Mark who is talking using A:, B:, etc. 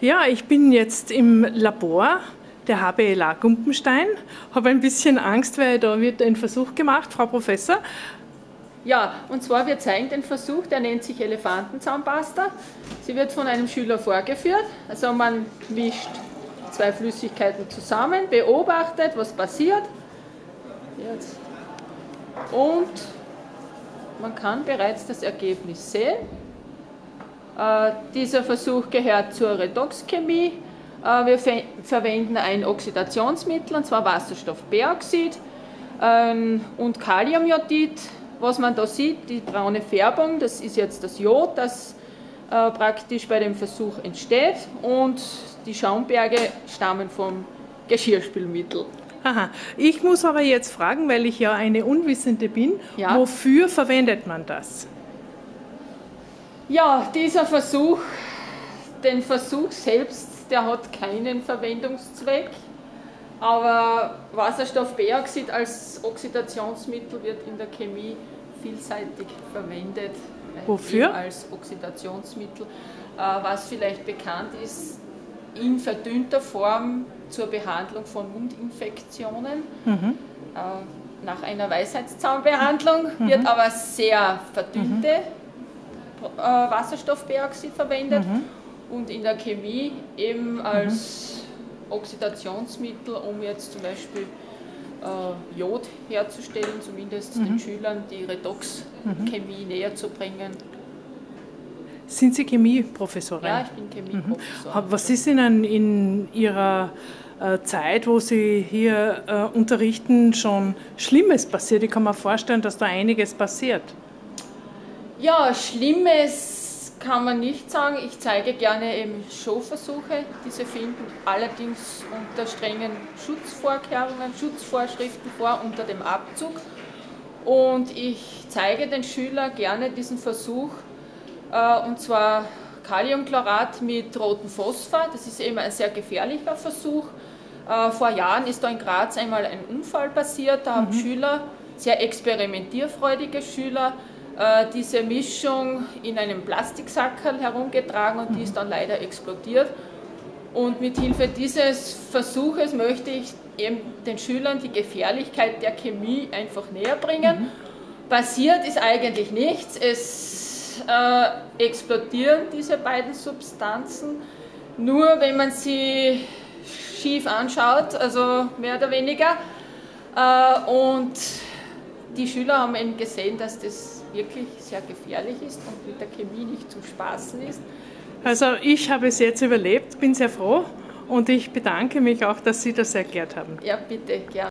A: Ja, ich bin jetzt im Labor der HBLA Gumpenstein. Habe ein bisschen Angst, weil da wird ein Versuch gemacht, Frau Professor.
B: Ja, und zwar wir zeigen den Versuch, der nennt sich Elefantenzahnpasta. Sie wird von einem Schüler vorgeführt. Also man mischt zwei Flüssigkeiten zusammen, beobachtet, was passiert. Jetzt. Und man kann bereits das Ergebnis sehen. Äh, dieser Versuch gehört zur Redoxchemie. Äh, wir verwenden ein Oxidationsmittel, und zwar Wasserstoffperoxid ähm, und Kaliumjodid. Was man da sieht, die braune Färbung, das ist jetzt das Jod, das äh, praktisch bei dem Versuch entsteht und die Schaumberge stammen vom Geschirrspülmittel.
A: Aha. Ich muss aber jetzt fragen, weil ich ja eine Unwissende bin, ja. wofür verwendet man das?
B: Ja, dieser Versuch, den Versuch selbst, der hat keinen Verwendungszweck, aber Wasserstoffperoxid als Oxidationsmittel wird in der Chemie vielseitig verwendet.
A: Wofür?
B: Als Oxidationsmittel. Äh, was vielleicht bekannt ist, in verdünnter Form zur Behandlung von Mundinfektionen. Mhm. Äh, nach einer Weisheitszahnbehandlung mhm. wird aber sehr verdünnte mhm äh, Wasserstoffperoxid verwendet mhm. und in der Chemie eben als mhm. Oxidationsmittel, um jetzt zum Beispiel äh, Jod herzustellen, zumindest mhm. den Schülern die Redox-Chemie mhm. näher zu bringen.
A: Sind Sie Chemieprofessorin?
B: Ja, ich bin Chemieprofessorin.
A: Mhm. Was ist Ihnen in Ihrer äh, Zeit, wo Sie hier äh, unterrichten, schon Schlimmes passiert? Ich kann mir vorstellen, dass da einiges passiert.
B: Ja, Schlimmes kann man nicht sagen. Ich zeige gerne eben Showversuche. Diese finden allerdings unter strengen Schutzvorkehrungen, Schutzvorschriften vor, unter dem Abzug. Und ich zeige den Schülern gerne diesen Versuch, äh, und zwar Kaliumchlorat mit rotem Phosphor. Das ist eben ein sehr gefährlicher Versuch. Äh, vor Jahren ist da in Graz einmal ein Unfall passiert. Da haben mhm. Schüler, sehr experimentierfreudige Schüler, diese Mischung in einem Plastiksackerl herumgetragen und die ist dann leider explodiert. Und mit Hilfe dieses Versuches möchte ich eben den Schülern die Gefährlichkeit der Chemie einfach näher bringen. Mhm. Passiert ist eigentlich nichts. Es äh, explodieren diese beiden Substanzen. Nur wenn man sie schief anschaut, also mehr oder weniger. Äh, und die Schüler haben eben gesehen, dass das wirklich sehr gefährlich ist und mit der Chemie nicht zum Spaßen ist.
A: Also ich habe es jetzt überlebt, bin sehr froh und ich bedanke mich auch, dass Sie das erklärt haben.
B: Ja, bitte, gerne.